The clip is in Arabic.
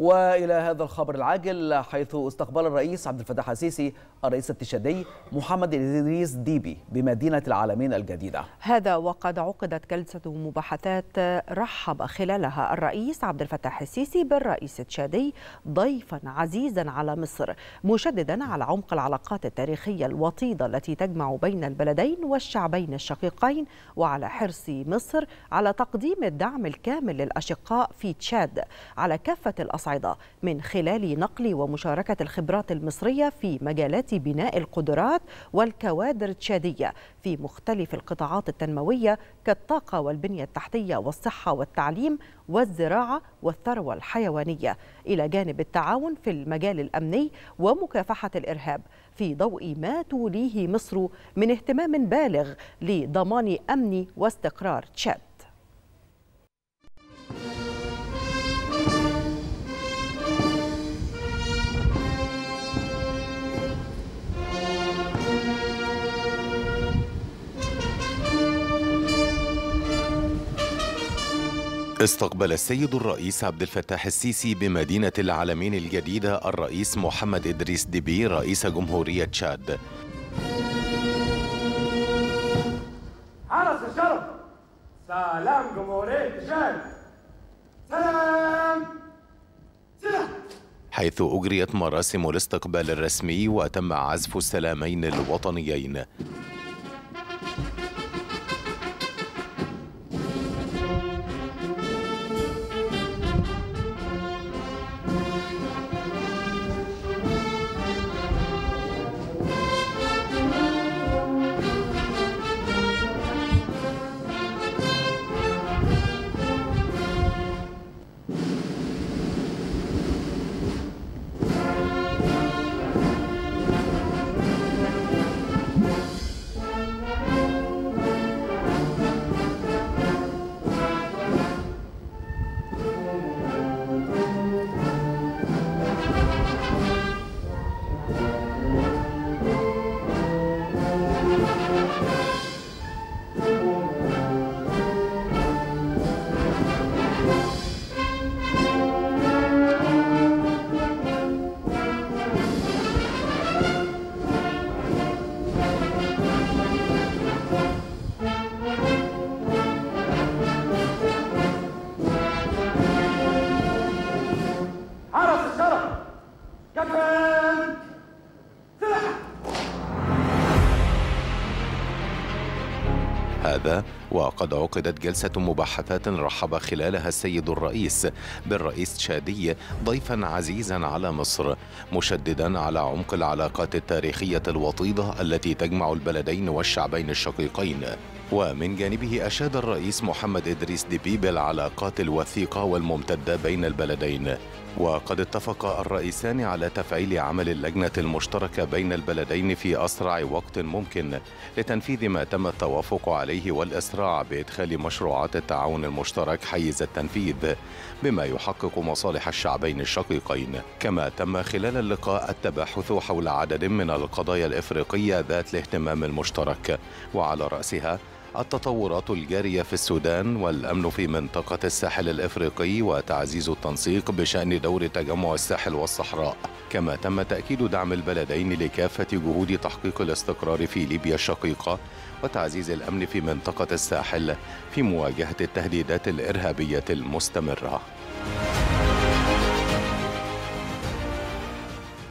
وإلى هذا الخبر العاجل حيث استقبل الرئيس عبد الفتاح السيسي الرئيس التشادي محمد إدريس ديبي بمدينة العالمين الجديدة. هذا وقد عقدت جلسة مباحثات رحب خلالها الرئيس عبد الفتاح السيسي بالرئيس التشادي ضيفا عزيزا على مصر مشددا على عمق العلاقات التاريخية الوطيدة التي تجمع بين البلدين والشعبين الشقيقين وعلى حرص مصر على تقديم الدعم الكامل للأشقاء في تشاد على كافة الاصعده من خلال نقل ومشاركة الخبرات المصرية في مجالات بناء القدرات والكوادر التشادية في مختلف القطاعات التنموية كالطاقة والبنية التحتية والصحة والتعليم والزراعة والثروة الحيوانية. إلى جانب التعاون في المجال الأمني ومكافحة الإرهاب في ضوء ما توليه مصر من اهتمام بالغ لضمان أمن واستقرار تشاد. استقبل السيد الرئيس عبد الفتاح السيسي بمدينة العالمين الجديدة الرئيس محمد إدريس ديبي رئيس جمهورية تشاد. حرس الشرف سلام جمهورية تشاد. سلام. سلام. حيث أجريت مراسم الاستقبال الرسمي وتم عزف السلامين الوطنيين. هذا وقد عقدت جلسة مباحثات رحب خلالها السيد الرئيس بالرئيس تشادي ضيفا عزيزا على مصر مشددا على عمق العلاقات التاريخية الوطيدة التي تجمع البلدين والشعبين الشقيقين. ومن جانبه أشاد الرئيس محمد إدريس ديبي بالعلاقات الوثيقة والممتدة بين البلدين. وقد اتفق الرئيسان على تفعيل عمل اللجنة المشتركة بين البلدين في أسرع وقت ممكن لتنفيذ ما تم التوافق عليه والإسراع بإدخال مشروعات التعاون المشترك حيز التنفيذ بما يحقق مصالح الشعبين الشقيقين. كما تم خلال اللقاء التباحث حول عدد من القضايا الإفريقية ذات الاهتمام المشترك. وعلى رأسها التطورات الجارية في السودان والأمن في منطقة الساحل الإفريقي وتعزيز التنسيق بشأن دور تجمع الساحل والصحراء. كما تم تأكيد دعم البلدين لكافة جهود تحقيق الاستقرار في ليبيا الشقيقة وتعزيز الأمن في منطقة الساحل في مواجهة التهديدات الإرهابية المستمرة.